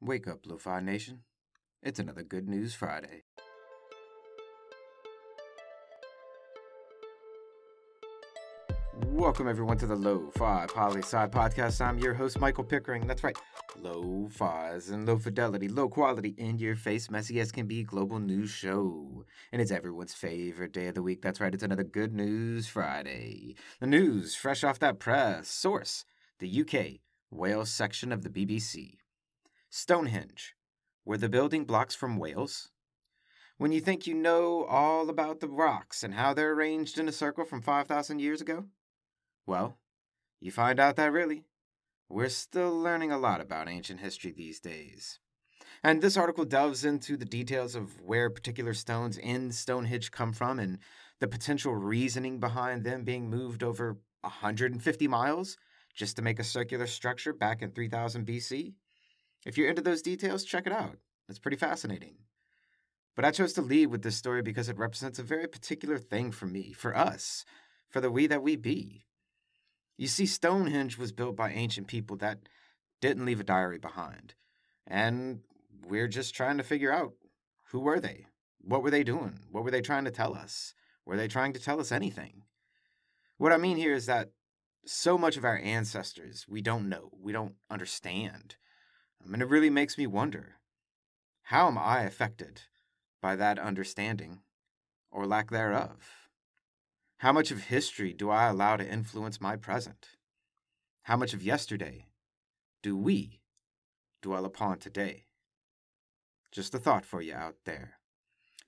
Wake up, Lo-Fi Nation. It's another Good News Friday. Welcome, everyone, to the Lo-Fi Poli Sci Podcast. I'm your host, Michael Pickering. That's right, Lo-Fi's and low fidelity, low quality, in your face, messy as can be global news show. And it's everyone's favorite day of the week. That's right, it's another Good News Friday. The news, fresh off that press. Source, the UK, Wales section of the BBC. Stonehenge. Were the building blocks from Wales? When you think you know all about the rocks and how they're arranged in a circle from 5,000 years ago? Well, you find out that really, we're still learning a lot about ancient history these days. And this article delves into the details of where particular stones in Stonehenge come from and the potential reasoning behind them being moved over 150 miles just to make a circular structure back in 3000 BC. If you're into those details, check it out. It's pretty fascinating. But I chose to lead with this story because it represents a very particular thing for me, for us, for the we that we be. You see, Stonehenge was built by ancient people that didn't leave a diary behind. And we're just trying to figure out who were they? What were they doing? What were they trying to tell us? Were they trying to tell us anything? What I mean here is that so much of our ancestors we don't know, we don't understand. Mean, it really makes me wonder how am I affected by that understanding or lack thereof? How much of history do I allow to influence my present? How much of yesterday do we dwell upon today? Just a thought for you out there.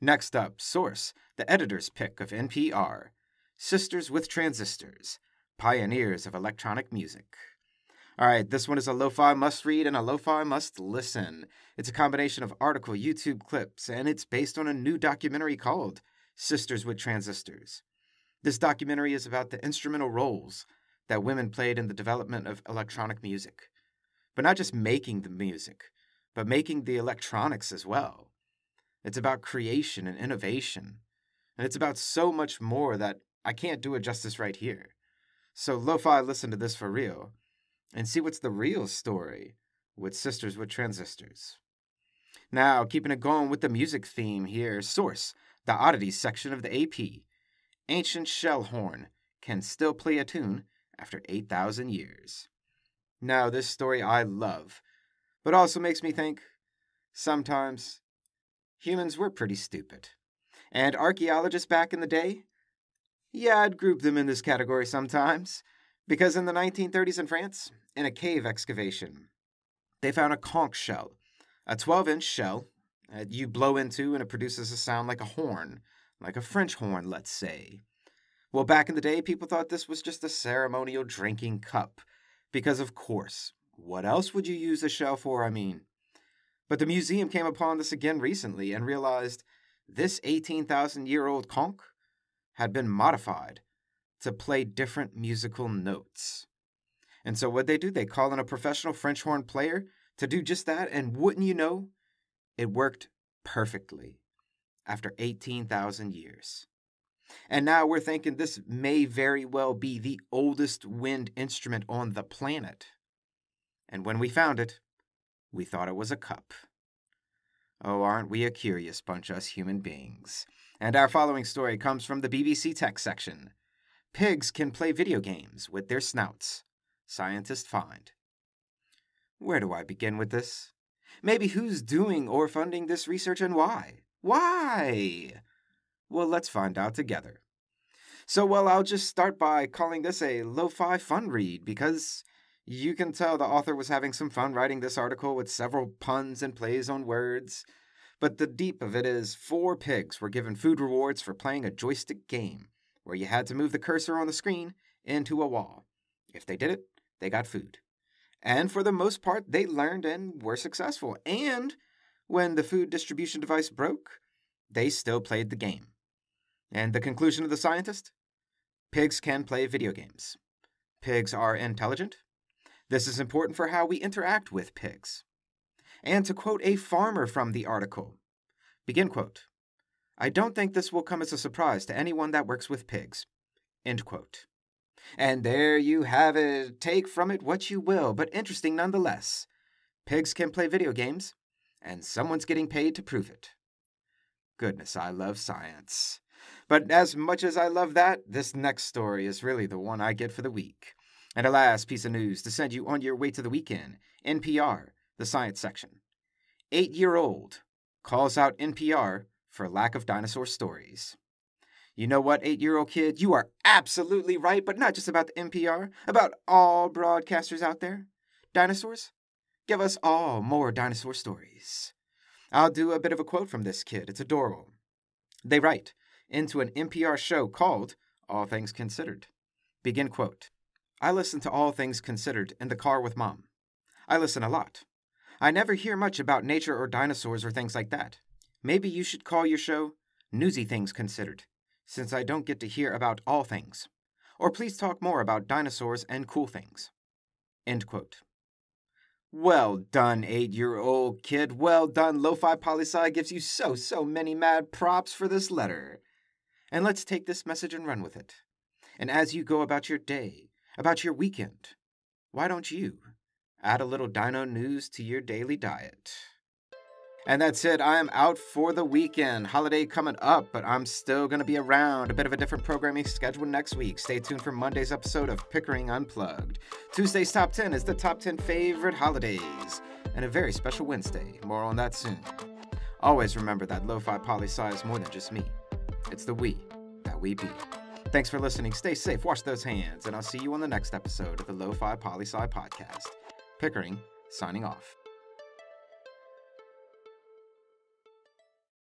Next up, source the editor's pick of NPR Sisters with Transistors, Pioneers of Electronic Music. All right, this one is a lo fi must read and a lo fi must listen. It's a combination of article, YouTube clips, and it's based on a new documentary called Sisters with Transistors. This documentary is about the instrumental roles that women played in the development of electronic music. But not just making the music, but making the electronics as well. It's about creation and innovation. And it's about so much more that I can't do it justice right here. So, lo fi, listen to this for real and see what's the real story with Sisters with Transistors. Now, keeping it going with the music theme here, Source, the oddities section of the AP ancient shell horn can still play a tune after 8,000 years. Now, this story I love, but also makes me think sometimes humans were pretty stupid. And archaeologists back in the day? Yeah, I'd group them in this category sometimes, because in the 1930s in France, in a cave excavation, they found a conch shell, a 12 inch shell that you blow into and it produces a sound like a horn like a French horn, let's say. Well, back in the day, people thought this was just a ceremonial drinking cup, because of course, what else would you use a shell for, I mean? But the museum came upon this again recently and realized this 18,000 year old conch had been modified to play different musical notes. And so what they do, they call in a professional French horn player to do just that, and wouldn't you know, it worked perfectly after 18,000 years. And now we're thinking this may very well be the oldest wind instrument on the planet. And when we found it, we thought it was a cup. Oh, aren't we a curious bunch, us human beings? And our following story comes from the BBC Tech section. Pigs can play video games with their snouts, scientists find. Where do I begin with this? Maybe who's doing or funding this research and why? Why? Well, let's find out together. So, well, I'll just start by calling this a lo fi fun read because you can tell the author was having some fun writing this article with several puns and plays on words. But the deep of it is four pigs were given food rewards for playing a joystick game where you had to move the cursor on the screen into a wall. If they did it, they got food. And for the most part, they learned and were successful. And when the food distribution device broke, they still played the game. And the conclusion of the scientist? Pigs can play video games. Pigs are intelligent. This is important for how we interact with pigs. And to quote a farmer from the article, begin quote, I don't think this will come as a surprise to anyone that works with pigs. And there you have it. Take from it what you will, but interesting nonetheless. pigs can play video games, and someone's getting paid to prove it. Goodness, I love science. But as much as I love that, this next story is really the one I get for the week. And a last piece of news to send you on your way to the weekend NPR, the science section. Eight year old calls out NPR for lack of dinosaur stories. You know what, eight year old kid? You are absolutely right, but not just about the NPR, about all broadcasters out there. Dinosaurs? Give us all more dinosaur stories. I'll do a bit of a quote from this kid. It's adorable. They write into an NPR show called All Things Considered. Begin quote I listen to All Things Considered in the car with mom. I listen a lot. I never hear much about nature or dinosaurs or things like that. Maybe you should call your show Newsy Things Considered, since I don't get to hear about all things. Or please talk more about dinosaurs and cool things. End quote. Well done, eight year old kid. Well done. Lo Fi Poli gives you so, so many mad props for this letter. And let's take this message and run with it. And as you go about your day, about your weekend, why don't you add a little dino news to your daily diet? And that's it. I am out for the weekend. Holiday coming up, but I'm still going to be around. A bit of a different programming schedule next week. Stay tuned for Monday's episode of Pickering Unplugged. Tuesday's top 10 is the top 10 favorite holidays, and a very special Wednesday. More on that soon. Always remember that Lo Fi Poli Sci is more than just me, it's the we that we be. Thanks for listening. Stay safe, wash those hands, and I'll see you on the next episode of the Lo Fi Poli podcast. Pickering, signing off.